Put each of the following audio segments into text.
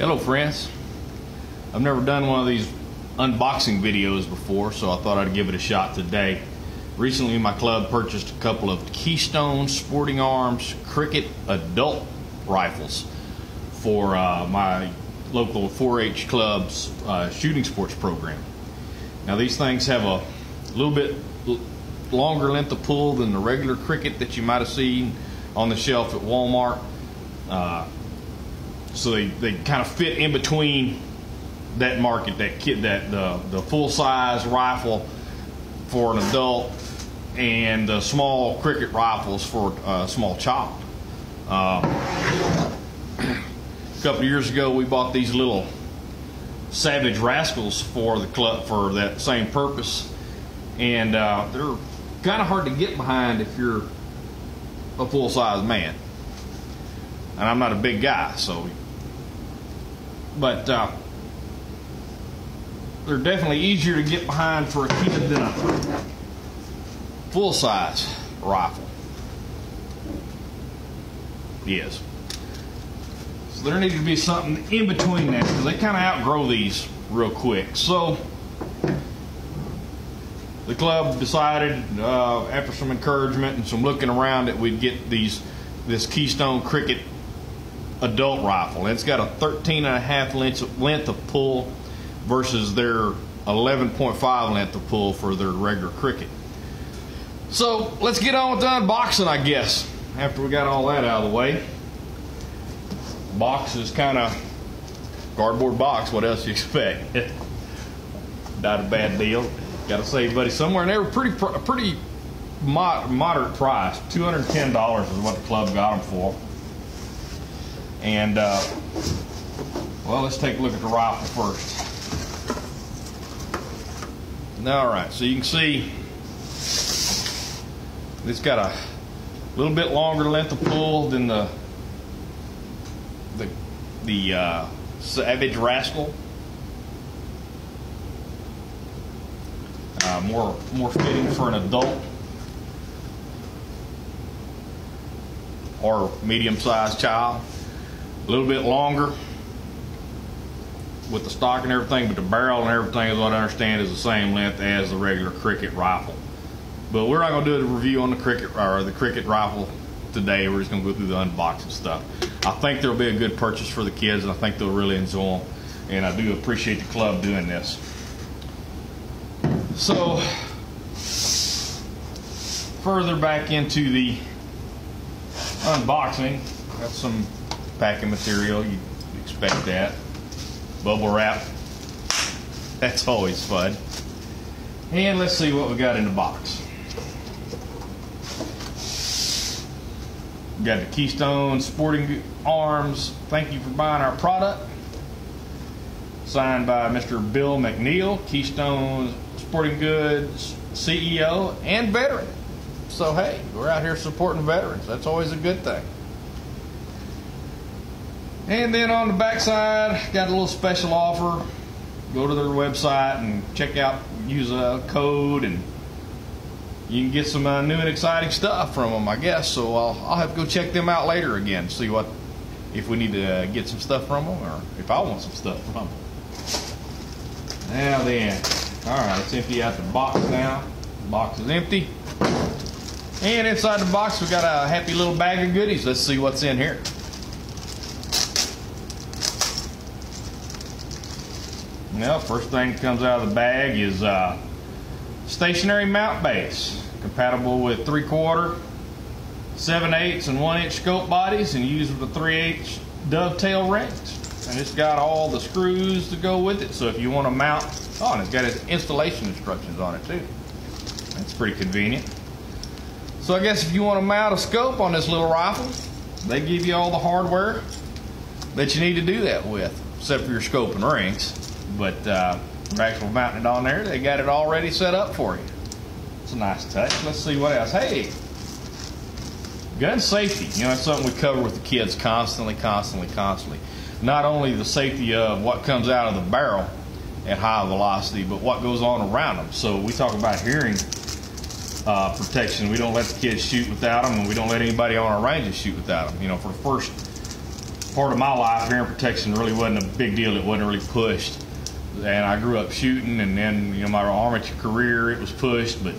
Hello friends. I've never done one of these unboxing videos before, so I thought I'd give it a shot today. Recently my club purchased a couple of Keystone Sporting Arms Cricket adult rifles for uh, my local 4-H club's uh, shooting sports program. Now these things have a little bit longer length of pull than the regular Cricket that you might have seen on the shelf at Walmart. Uh, so they, they kind of fit in between that market, that kit, that the the full size rifle for an adult, and the small cricket rifles for a small child. Uh, a couple years ago, we bought these little Savage Rascals for the club for that same purpose, and uh, they're kind of hard to get behind if you're a full size man. And I'm not a big guy, so but uh, they're definitely easier to get behind for a kid than a full size rifle is. So there needs to be something in between that because they kind of outgrow these real quick. So the club decided uh, after some encouragement and some looking around that we'd get these this Keystone Cricket adult rifle. It's got a 13 and a half length, length of pull versus their 11.5 length of pull for their regular cricket. So let's get on with the unboxing, I guess. After we got all that out of the way, box is kind of cardboard box. What else you expect? Not a bad deal. Got to save buddy somewhere, and they were pretty pretty moderate price. Two hundred ten dollars is what the club got them for. And, uh, well, let's take a look at the rifle first. All right, so you can see it's got a little bit longer length of pull than the the the uh, Savage Rascal. Uh, more more fitting for an adult or medium-sized child a little bit longer with the stock and everything, but the barrel and everything, what I understand, is the same length as the regular Cricket rifle. But we're not going to do a review on the Cricket or the Cricket rifle today. We're just going to go through the unboxing stuff. I think there'll be a good purchase for the kids, and I think they'll really enjoy them. And I do appreciate the club doing this. So, further back into the unboxing, got some packing material. You expect that. Bubble wrap. That's always fun. And let's see what we got in the box. We got the Keystone Sporting Arms. Thank you for buying our product. Signed by Mr. Bill McNeil, Keystone Sporting Goods CEO and veteran. So hey, we're out here supporting veterans. That's always a good thing. And then on the backside, got a little special offer. Go to their website and check out, use a code, and you can get some uh, new and exciting stuff from them, I guess. So I'll, I'll have to go check them out later again, see what if we need to get some stuff from them or if I want some stuff from them. Now then, all right, let's empty out the box now. The box is empty. And inside the box, we got a happy little bag of goodies. Let's see what's in here. Well, first thing that comes out of the bag is uh, stationary mount base, compatible with 3 quarter, 7 eighths, and 1 inch scope bodies, and used with a 3 8 dovetail rings. And it's got all the screws to go with it, so if you want to mount, oh, and it's got its installation instructions on it too. That's pretty convenient. So I guess if you want to mount a scope on this little rifle, they give you all the hardware that you need to do that with, except for your scope and rings. But uh, actual mounting it on there, they got it already set up for you. It's a nice touch. Let's see what else. Hey, gun safety. You know, it's something we cover with the kids constantly, constantly, constantly. Not only the safety of what comes out of the barrel at high velocity, but what goes on around them. So we talk about hearing uh, protection. We don't let the kids shoot without them, and we don't let anybody on our ranges shoot without them. You know, for the first part of my life, hearing protection really wasn't a big deal. It wasn't really pushed. And I grew up shooting, and then you know my armature career it was pushed, but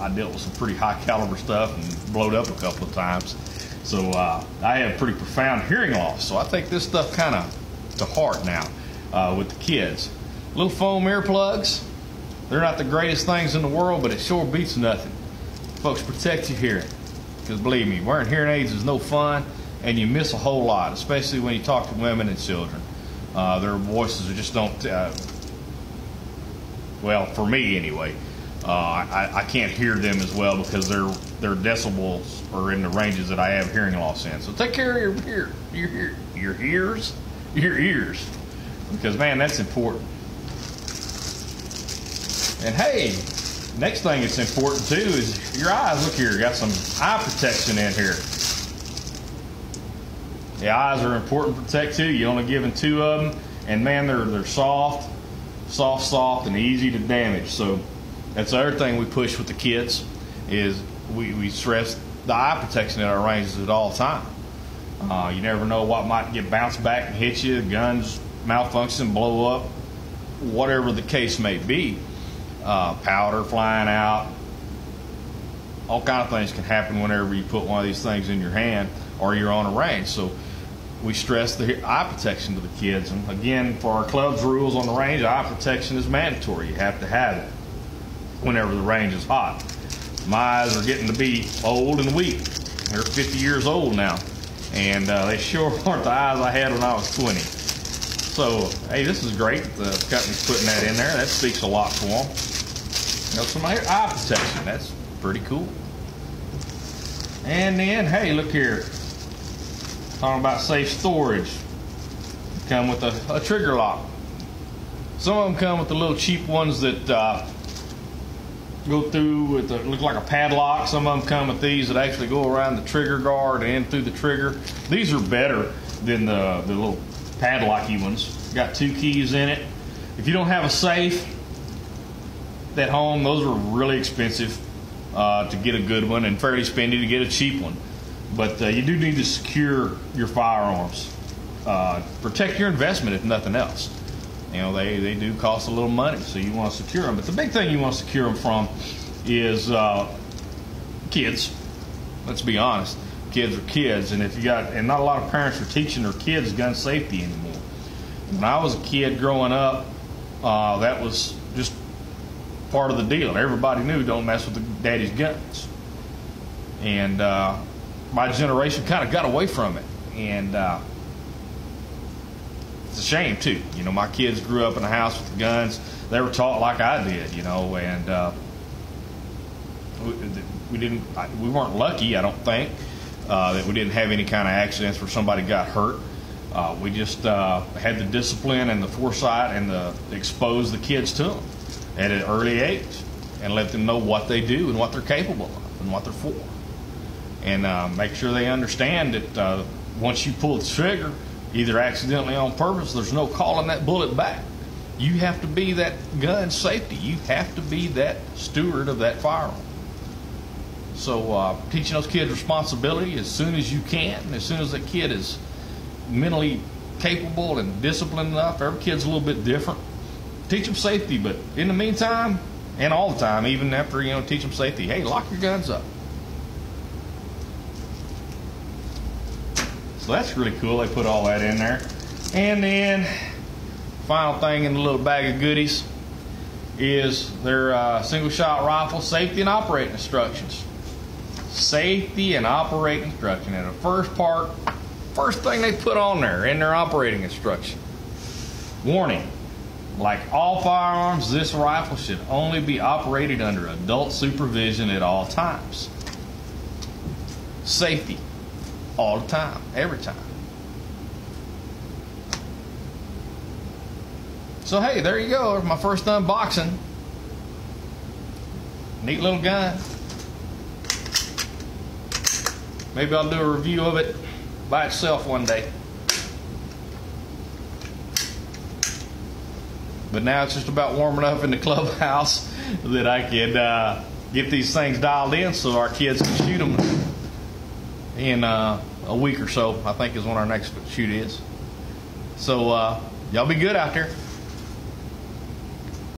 I dealt with some pretty high caliber stuff and blowed up a couple of times. So uh, I have pretty profound hearing loss. So I take this stuff kind of to heart now uh, with the kids. Little foam earplugs. They're not the greatest things in the world, but it sure beats nothing. Folks, protect your hearing. Because believe me, wearing hearing aids is no fun, and you miss a whole lot, especially when you talk to women and children. Uh, their voices just don't, uh, well, for me anyway, uh, I, I can't hear them as well because their their decibels are in the ranges that I have hearing loss in. So take care of your your your, your ears, your ears, because man, that's important. And hey, next thing that's important too is your eyes. Look here, got some eye protection in here. The eyes are important to protect too. You only given two of them, and man, they're they're soft, soft, soft, and easy to damage. So that's the other thing we push with the kits is we, we stress the eye protection at our ranges at all time. Uh, you never know what might get bounced back and hit you. Guns malfunction, blow up, whatever the case may be. Uh, powder flying out, all kind of things can happen whenever you put one of these things in your hand or you're on a range. So we stress the eye protection to the kids. And again, for our club's rules on the range, eye protection is mandatory. You have to have it whenever the range is hot. My eyes are getting to be old and weak. They're 50 years old now, and uh, they sure aren't the eyes I had when I was 20. So, hey, this is great. The company's putting that in there. That speaks a lot for them. You know, some eye protection. That's pretty cool. And then, hey, look here. Talking about safe storage. Come with a, a trigger lock. Some of them come with the little cheap ones that uh, go through with a, look like a padlock. Some of them come with these that actually go around the trigger guard and through the trigger. These are better than the, the little padlocky ones. Got two keys in it. If you don't have a safe at home, those are really expensive uh, to get a good one and fairly spendy to get a cheap one. But uh, you do need to secure your firearms. Uh, protect your investment if nothing else. You know, they, they do cost a little money, so you want to secure them. But the big thing you want to secure them from is uh, kids. Let's be honest. Kids are kids, and if you got, and not a lot of parents are teaching their kids gun safety anymore. When I was a kid growing up, uh, that was just part of the deal. Everybody knew don't mess with the daddy's guns. And uh, my generation kind of got away from it. And uh, it's a shame too. You know, my kids grew up in a house with guns. They were taught like I did, you know, and uh, we, we, didn't. We weren't lucky, I don't think, uh, that we didn't have any kind of accidents where somebody got hurt. Uh, we just uh, had the discipline and the foresight and the expose the kids to them at an early age and let them know what they do and what they're capable of and what they're for. And uh, make sure they understand that uh, once you pull the trigger, either accidentally on purpose, there's no calling that bullet back. You have to be that gun safety. You have to be that steward of that firearm. So uh, teaching those kids responsibility as soon as you can, as soon as that kid is mentally capable and disciplined enough. Every kid's a little bit different. Teach them safety, but in the meantime, and all the time, even after you know teach them safety, hey, lock your guns up. So that's really cool. They put all that in there. And then, final thing in the little bag of goodies is their uh, single shot rifle safety and operating instructions. Safety and operating instruction. And the first part, first thing they put on there in their operating instruction warning. Like all firearms, this rifle should only be operated under adult supervision at all times. Safety all the time, every time. So hey, there you go. My first unboxing. Neat little gun. Maybe I'll do a review of it by itself one day. But now it's just about warming up in the clubhouse that I can uh, get these things dialed in so our kids can shoot them in uh, a week or so. I think is when our next shoot is. So uh, y'all be good out there.